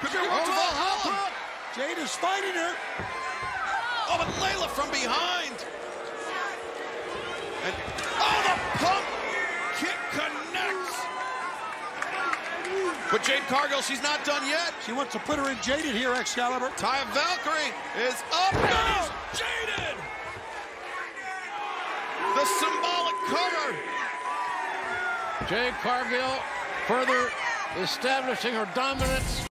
Could be to Jade is fighting her. Oh, but Leila from behind. And, oh, the pump kick connects. But Jade Cargill, she's not done yet. She wants to put her in jaded here, Excalibur. Taya Valkyrie is up and jaded. The symbolic cover. Jade Cargill further establishing her dominance